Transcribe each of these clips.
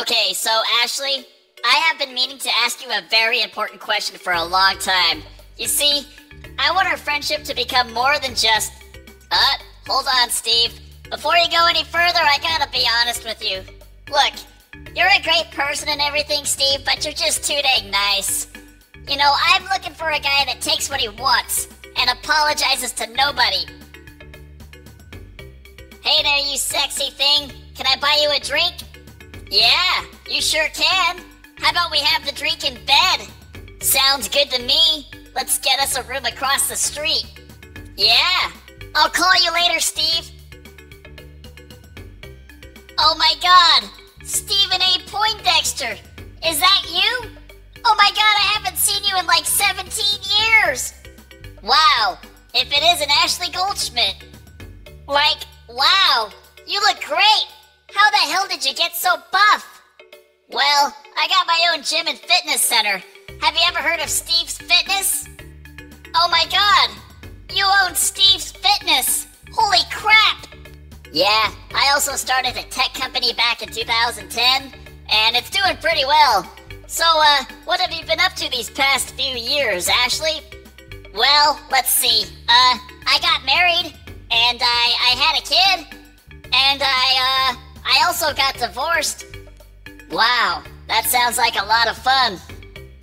Okay, so Ashley, I have been meaning to ask you a very important question for a long time. You see, I want our friendship to become more than just. Uh, hold on, Steve. Before you go any further, I gotta be honest with you. Look, you're a great person and everything, Steve, but you're just too dang nice. You know, I'm looking for a guy that takes what he wants and apologizes to nobody. Hey there, you sexy thing. Can I buy you a drink? Yeah, you sure can. How about we have the drink in bed? Sounds good to me. Let's get us a room across the street. Yeah. I'll call you later, Steve. Oh my god! Stephen A. Poindexter! Is that you? Oh my god, I haven't seen you in like 17 years! Wow, if it isn't Ashley Goldschmidt. Like, wow, you look great! How the hell did you get so buff? Well, I got my own gym and fitness center. Have you ever heard of Steve's Fitness? Oh my god, you own Steve's Fitness! Holy crap! Yeah, I also started a tech company back in 2010, and it's doing pretty well. So, uh, what have you been up to these past few years, Ashley? Well, let's see. Uh, I got married, and I, I had a kid, and I, uh, I also got divorced. Wow, that sounds like a lot of fun.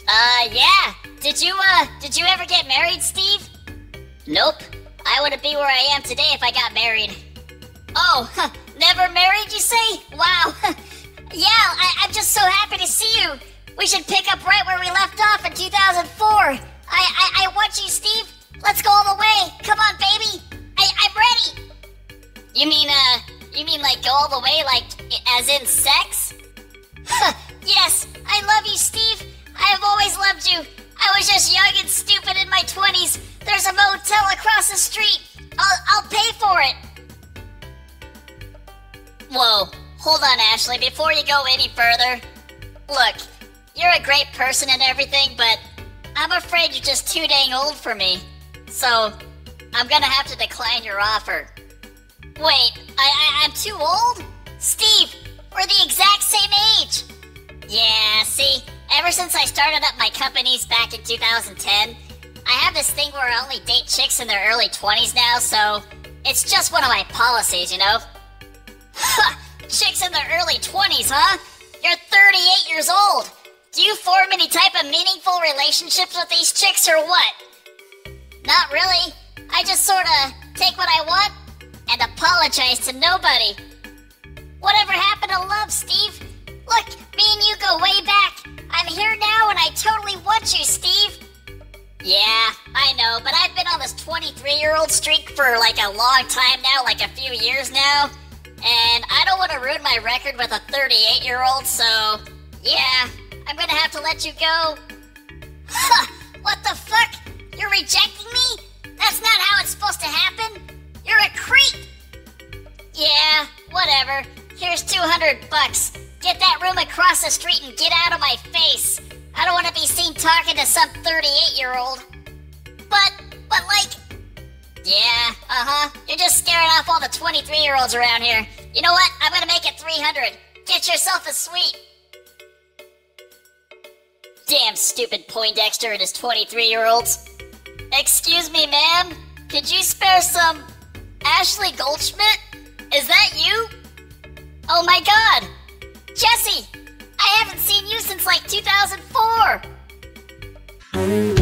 Uh, yeah. Did you, uh, did you ever get married, Steve? Nope. I wouldn't be where I am today if I got married. Oh, huh, never married, you say? Wow. yeah, I, I'm just so happy to see you. We should pick up right where we left off in 2004. I, I, I want you, Steve. Let's go all the way. Come on, baby. I, I'm ready. You mean, uh, you mean like go all the way, like as in sex? yes, I love you, Steve. I have always loved you. I was just young and stupid in my 20s. There's a motel across the street. I'll, I'll pay for it. Whoa, hold on, Ashley, before you go any further. Look, you're a great person and everything, but I'm afraid you're just too dang old for me. So, I'm gonna have to decline your offer. Wait, I, I, I'm too old? Steve, we're the exact same age. Yeah, see, ever since I started up my companies back in 2010, I have this thing where I only date chicks in their early 20s now, so it's just one of my policies, you know? Chicks in their early 20s, huh? You're 38 years old. Do you form any type of meaningful relationships with these chicks or what? Not really. I just sorta take what I want and apologize to nobody. Whatever happened to love, Steve? Look, me and you go way back. I'm here now and I totally want you, Steve. Yeah, I know, but I've been on this 23 year old streak for like a long time now, like a few years now. And I don't want to ruin my record with a 38 year old, so yeah, I'm gonna have to let you go. Huh, what the fuck? You're rejecting 200 bucks. Get that room across the street and get out of my face. I don't want to be seen talking to some 38 year old. But, but like, yeah, uh huh. You're just scaring off all the 23 year olds around here. You know what? I'm gonna make it 300. Get yourself a suite. Damn stupid Poindexter and his 23 year olds. Excuse me, ma'am. Could you spare some Ashley Goldschmidt? Is that you? Oh my god! Jesse! I haven't seen you since like 2004!